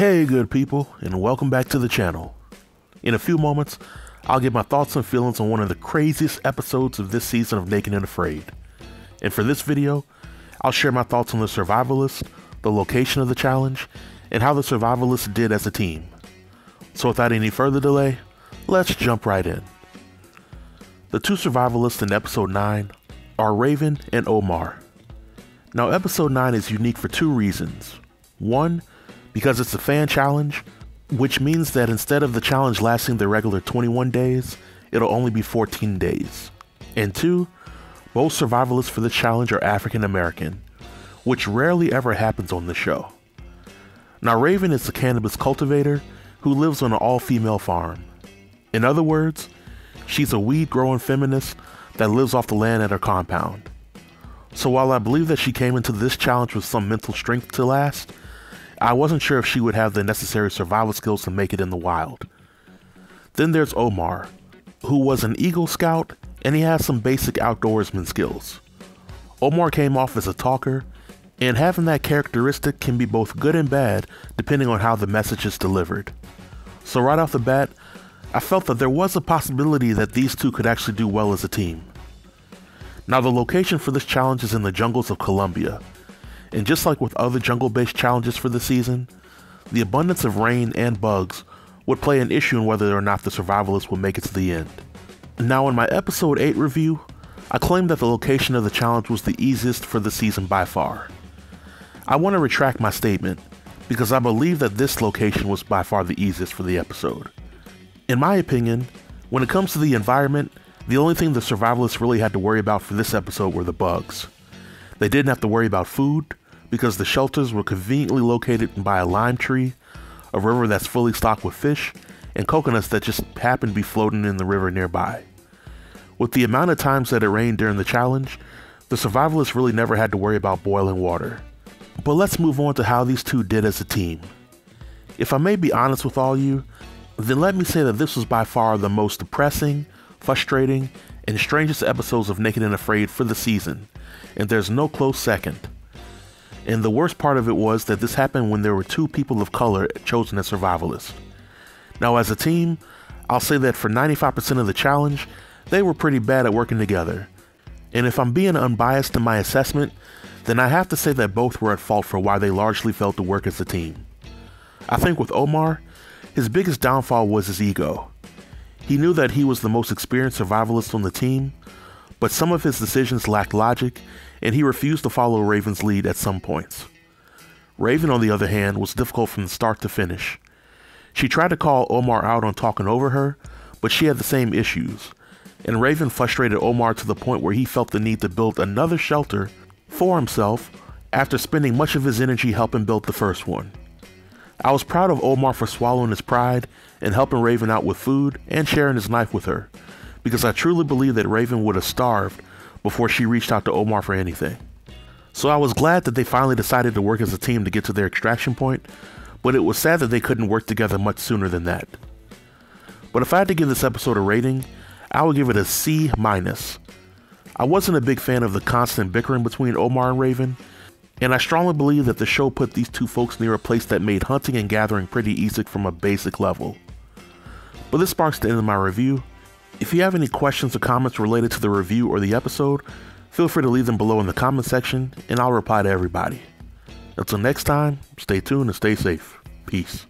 Hey, good people, and welcome back to the channel. In a few moments, I'll give my thoughts and feelings on one of the craziest episodes of this season of Naked and Afraid. And for this video, I'll share my thoughts on the survivalists, the location of the challenge, and how the survivalists did as a team. So without any further delay, let's jump right in. The two survivalists in episode 9 are Raven and Omar. Now, episode 9 is unique for two reasons. One, because it's a fan challenge, which means that instead of the challenge lasting the regular 21 days, it'll only be 14 days. And two, both survivalists for the challenge are African American, which rarely ever happens on the show. Now, Raven is a cannabis cultivator who lives on an all female farm. In other words, she's a weed growing feminist that lives off the land at her compound. So while I believe that she came into this challenge with some mental strength to last, I wasn't sure if she would have the necessary survival skills to make it in the wild. Then there's Omar, who was an Eagle Scout and he has some basic outdoorsman skills. Omar came off as a talker, and having that characteristic can be both good and bad depending on how the message is delivered. So, right off the bat, I felt that there was a possibility that these two could actually do well as a team. Now, the location for this challenge is in the jungles of Colombia, and just like with other jungle-based challenges for the season, the abundance of rain and bugs would play an issue in whether or not the survivalists would make it to the end. Now in my episode 8 review, I claimed that the location of the challenge was the easiest for the season by far. I want to retract my statement, because I believe that this location was by far the easiest for the episode. In my opinion, when it comes to the environment, the only thing the survivalists really had to worry about for this episode were the bugs. They didn't have to worry about food, because the shelters were conveniently located by a lime tree, a river that's fully stocked with fish, and coconuts that just happen to be floating in the river nearby. With the amount of times that it rained during the challenge, the survivalists really never had to worry about boiling water. But let's move on to how these two did as a team. If I may be honest with all you, then let me say that this was by far the most depressing, frustrating, and strangest episodes of Naked and Afraid for the season, and there's no close second. And the worst part of it was that this happened when there were two people of color chosen as survivalists. Now, as a team, I'll say that for 95% of the challenge, they were pretty bad at working together. And if I'm being unbiased in my assessment, then I have to say that both were at fault for why they largely failed to work as a team. I think with Omar, his biggest downfall was his ego. He knew that he was the most experienced survivalist on the team, but some of his decisions lacked logic and he refused to follow Raven's lead at some points. Raven, on the other hand, was difficult from start to finish. She tried to call Omar out on talking over her, but she had the same issues, and Raven frustrated Omar to the point where he felt the need to build another shelter for himself after spending much of his energy helping build the first one. I was proud of Omar for swallowing his pride and helping Raven out with food and sharing his knife with her, because I truly believe that Raven would have starved before she reached out to Omar for anything. So I was glad that they finally decided to work as a team to get to their extraction point, but it was sad that they couldn't work together much sooner than that. But if I had to give this episode a rating, I would give it a C minus. I wasn't a big fan of the constant bickering between Omar and Raven, and I strongly believe that the show put these two folks near a place that made hunting and gathering pretty easy from a basic level. But this sparks the end of my review, if you have any questions or comments related to the review or the episode, feel free to leave them below in the comment section and I'll reply to everybody. Until next time, stay tuned and stay safe. Peace.